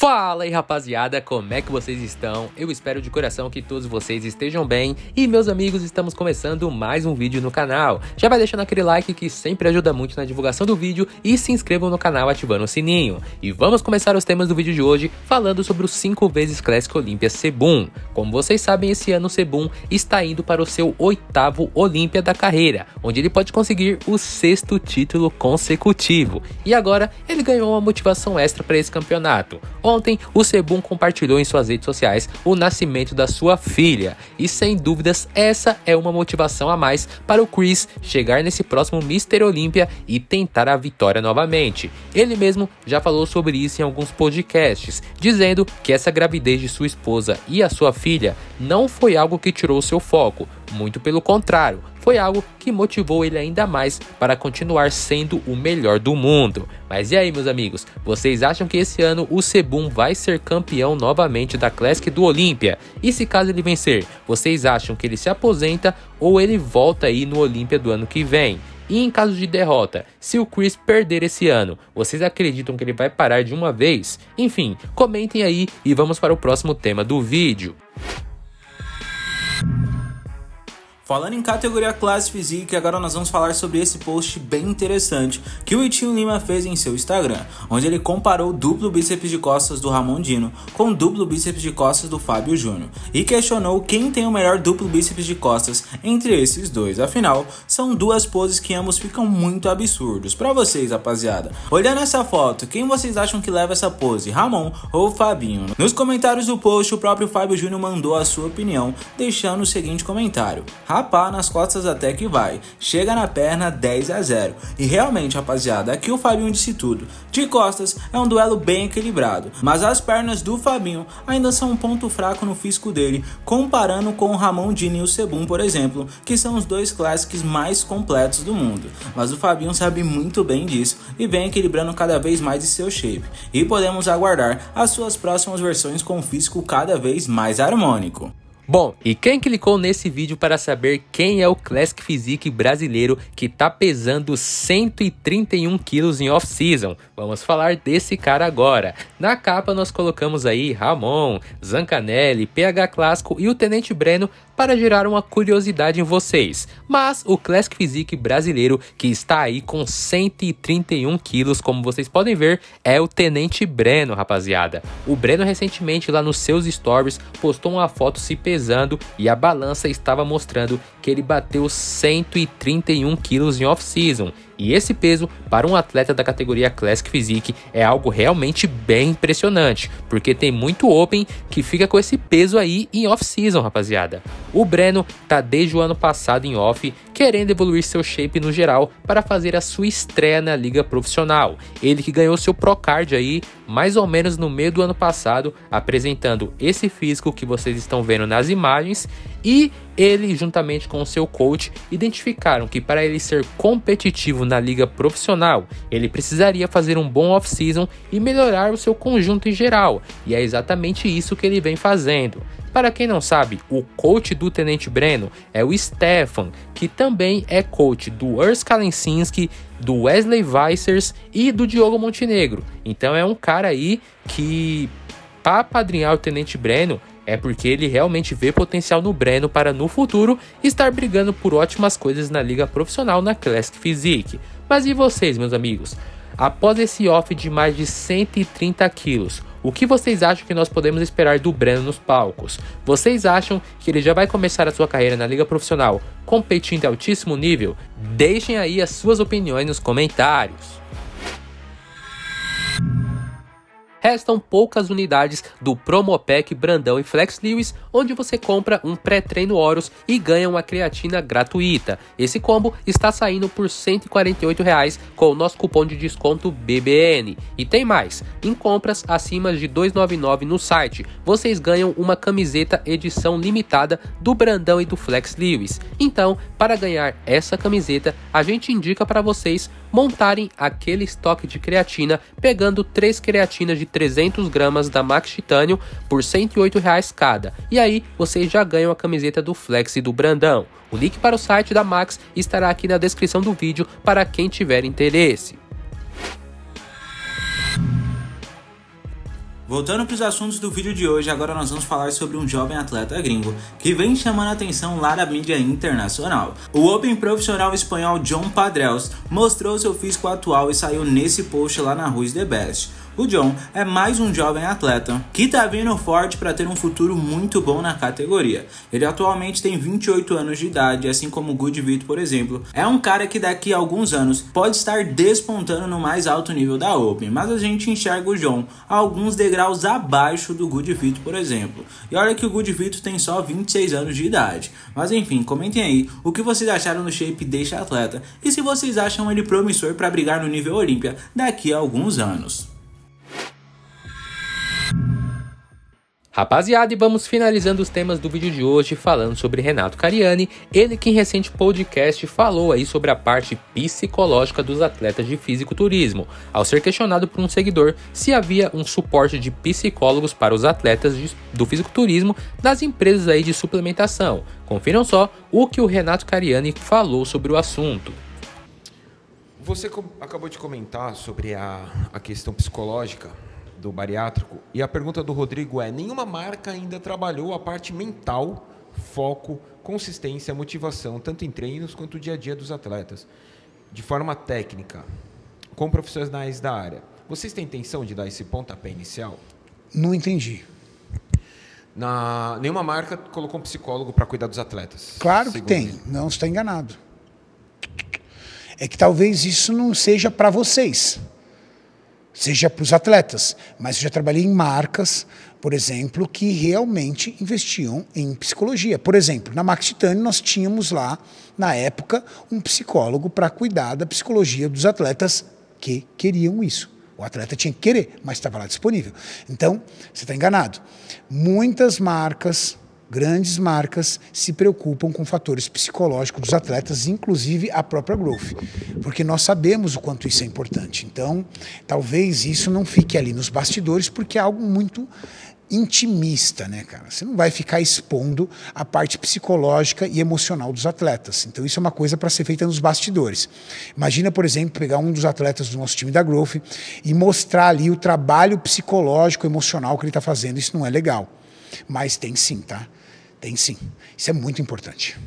Fala aí rapaziada, como é que vocês estão? Eu espero de coração que todos vocês estejam bem e meus amigos, estamos começando mais um vídeo no canal. Já vai deixando aquele like que sempre ajuda muito na divulgação do vídeo e se inscrevam no canal ativando o sininho. E vamos começar os temas do vídeo de hoje falando sobre o 5 vezes Classic Olympia Sebum. Como vocês sabem, esse ano o Sebum está indo para o seu oitavo Olímpia da carreira, onde ele pode conseguir o sexto título consecutivo. E agora ele ganhou uma motivação extra para esse campeonato Ontem, o Sebum compartilhou em suas redes sociais o nascimento da sua filha, e sem dúvidas essa é uma motivação a mais para o Chris chegar nesse próximo Mr. Olímpia e tentar a vitória novamente. Ele mesmo já falou sobre isso em alguns podcasts, dizendo que essa gravidez de sua esposa e a sua filha não foi algo que tirou seu foco, muito pelo contrário, foi algo que motivou ele ainda mais para continuar sendo o melhor do mundo. Mas e aí, meus amigos, vocês acham que esse ano o Sebum vai ser campeão novamente da Classic do Olímpia? E se caso ele vencer, vocês acham que ele se aposenta ou ele volta aí no Olímpia do ano que vem? E em caso de derrota, se o Chris perder esse ano, vocês acreditam que ele vai parar de uma vez? Enfim, comentem aí e vamos para o próximo tema do vídeo. Falando em categoria classe physique, agora nós vamos falar sobre esse post bem interessante que o Itinho Lima fez em seu Instagram, onde ele comparou o duplo bíceps de costas do Ramon Dino com o duplo bíceps de costas do Fábio Júnior e questionou quem tem o melhor duplo bíceps de costas entre esses dois. Afinal, são duas poses que ambos ficam muito absurdos. Para vocês, rapaziada, olhando essa foto, quem vocês acham que leva essa pose, Ramon ou Fabinho? Nos comentários do post, o próprio Fábio Júnior mandou a sua opinião, deixando o seguinte comentário: rapar nas costas até que vai. Chega na perna 10 a 0. E realmente, rapaziada, aqui o Fabinho disse tudo. De costas é um duelo bem equilibrado, mas as pernas do Fabinho ainda são um ponto fraco no físico dele, comparando com o Ramon Dini e o Sebum, por exemplo, que são os dois clássicos mais completos do mundo. Mas o Fabinho sabe muito bem disso e vem equilibrando cada vez mais seu shape. E podemos aguardar as suas próximas versões com físico cada vez mais harmônico. Bom, e quem clicou nesse vídeo para saber quem é o Classic Physique brasileiro que tá pesando 131 quilos em off-season? Vamos falar desse cara agora. Na capa nós colocamos aí Ramon, Zancanelli, PH Clássico e o Tenente Breno para gerar uma curiosidade em vocês. Mas o Classic Physique brasileiro que está aí com 131 quilos, como vocês podem ver, é o Tenente Breno, rapaziada. O Breno recentemente lá nos seus stories postou uma foto se pesando e a balança estava mostrando que ele bateu 131 quilos em off-season. E esse peso para um atleta da categoria Classic Physique é algo realmente bem impressionante, porque tem muito Open que fica com esse peso aí em off-season, rapaziada. O Breno tá desde o ano passado em off, querendo evoluir seu shape no geral para fazer a sua estreia na liga profissional. Ele que ganhou seu Procard aí mais ou menos no meio do ano passado, apresentando esse físico que vocês estão vendo nas imagens e ele, juntamente com o seu coach, identificaram que para ele ser competitivo na liga profissional, ele precisaria fazer um bom off-season e melhorar o seu conjunto em geral, e é exatamente isso que ele vem fazendo. Para quem não sabe, o coach do Tenente Breno é o Stefan, que também é coach do Urs Kalensinski, do Wesley Weissers e do Diogo Montenegro. Então é um cara aí que, para padrinhar o Tenente Breno, é porque ele realmente vê potencial no Breno para no futuro estar brigando por ótimas coisas na liga profissional na Classic Physique. Mas e vocês, meus amigos? Após esse off de mais de 130 quilos, o que vocês acham que nós podemos esperar do Breno nos palcos? Vocês acham que ele já vai começar a sua carreira na liga profissional competindo em altíssimo nível? Deixem aí as suas opiniões nos comentários. Restam poucas unidades do Promopec Brandão e Flex Lewis, onde você compra um pré-treino Horus e ganha uma creatina gratuita. Esse combo está saindo por 148 reais com o nosso cupom de desconto BBN. E tem mais, em compras acima de 299 no site, vocês ganham uma camiseta edição limitada do Brandão e do Flex Lewis. Então, para ganhar essa camiseta, a gente indica para vocês montarem aquele estoque de creatina pegando três creatinas de 300 gramas da Max Titânio por 108 reais cada. E aí vocês já ganham a camiseta do Flex e do Brandão. O link para o site da Max estará aqui na descrição do vídeo para quem tiver interesse. Voltando para os assuntos do vídeo de hoje, agora nós vamos falar sobre um jovem atleta gringo que vem chamando a atenção lá da mídia internacional. O Open profissional espanhol John Padrels mostrou seu físico atual e saiu nesse post lá na Ruiz The Best. O John é mais um jovem atleta que tá vindo forte para ter um futuro muito bom na categoria. Ele atualmente tem 28 anos de idade, assim como o Good Vito, por exemplo. É um cara que daqui a alguns anos pode estar despontando no mais alto nível da Open, mas a gente enxerga o John alguns degraus abaixo do Good Vito, por exemplo. E olha que o Good Vito tem só 26 anos de idade. Mas enfim, comentem aí o que vocês acharam do shape deste atleta e se vocês acham ele promissor para brigar no nível Olímpia daqui a alguns anos. Rapaziada, e vamos finalizando os temas do vídeo de hoje falando sobre Renato Cariani, ele que em recente podcast falou aí sobre a parte psicológica dos atletas de fisiculturismo, ao ser questionado por um seguidor se havia um suporte de psicólogos para os atletas de, do fisiculturismo das empresas aí de suplementação. Confiram só o que o Renato Cariani falou sobre o assunto. Você acabou de comentar sobre a, a questão psicológica do bariátrico. E a pergunta do Rodrigo é: nenhuma marca ainda trabalhou a parte mental, foco, consistência, motivação, tanto em treinos quanto no dia a dia dos atletas, de forma técnica, com profissionais da área. Vocês têm intenção de dar esse pontapé inicial? Não entendi. Na, nenhuma marca colocou um psicólogo para cuidar dos atletas. Claro que tem, ele. não está enganado. É que talvez isso não seja para vocês seja para os atletas, mas eu já trabalhei em marcas, por exemplo, que realmente investiam em psicologia. Por exemplo, na Max Titânio nós tínhamos lá, na época, um psicólogo para cuidar da psicologia dos atletas que queriam isso. O atleta tinha que querer, mas estava lá disponível. Então, você está enganado. Muitas marcas grandes marcas se preocupam com fatores psicológicos dos atletas, inclusive a própria Growth, porque nós sabemos o quanto isso é importante. Então, talvez isso não fique ali nos bastidores, porque é algo muito intimista, né, cara? Você não vai ficar expondo a parte psicológica e emocional dos atletas. Então isso é uma coisa para ser feita nos bastidores. Imagina, por exemplo, pegar um dos atletas do nosso time da Growth e mostrar ali o trabalho psicológico, emocional que ele está fazendo. Isso não é legal. Mas tem sim, tá? Tem sim. Isso é muito importante.